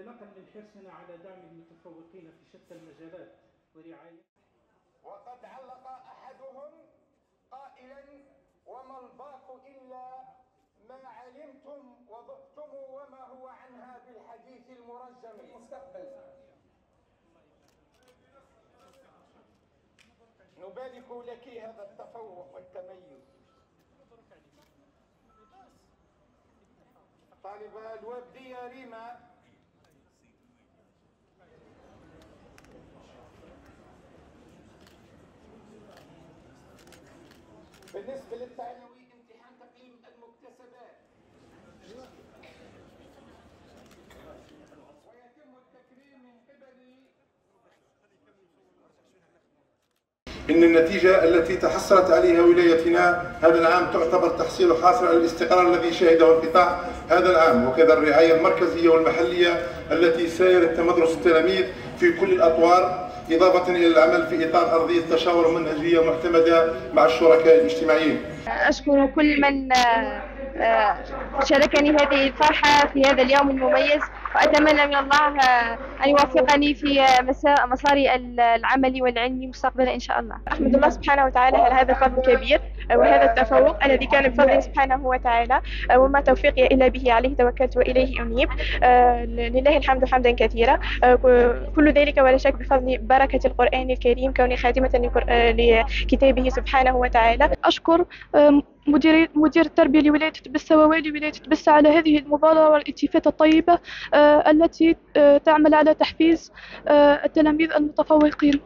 انطلاقا من حرصنا على دعم المتفوقين في شتى المجالات ورعاية وقد علق أحدهم قائلا وما الباق إلا ما علمتم وضبتم وما هو عنها بالحديث المرجم. المستقبل. نبارك لك هذا التفوق والتميز. طالبة الوردية ريما بالنسبة للثانوي امتحان تقييم المكتسبات. ويتم التكريم من قبل. إن النتيجة التي تحصلت عليها ولايتنا هذا العام تعتبر تحصيل حاصل على الاستقرار الذي شهده انقطاع هذا العام وكذا الرعاية المركزية والمحلية التي سايرت تمدرس التلاميذ في كل الأطوار إضافة إلى العمل في إطار أرضية تشاور منهجية معتمدة مع الشركاء الاجتماعيين. أشكر كل من آه، آه، شاركني هذه الفرحة في هذا اليوم المميز وأتمنى من الله آه، أن يوفقني في مسا- مساري العملي والعلمي مستقبلا إن شاء الله. أحمد الله سبحانه وتعالى على هذا الفضل الكبير. وهذا التفوق الذي كان بفضله سبحانه وتعالى وما توفيقي إلا به عليه توكلت وإليه أنيب. آه، لله الحمد حمدا كثيرا. آه، كل ذلك ولا شك بفضل بركة القرآن الكريم كوني خاتمة لقر- آه، لكتابه سبحانه وتعالى. أشكر مدير مدير التربية لولاية تبسة ووالي ولاية تبسة على هذه المبادرة والالتفاتة الطيبة التي تعمل على تحفيز التلاميذ المتفوقين.